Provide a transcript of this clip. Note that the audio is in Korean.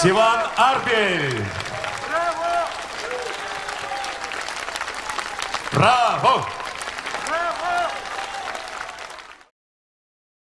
Сиван Арбель. Браво!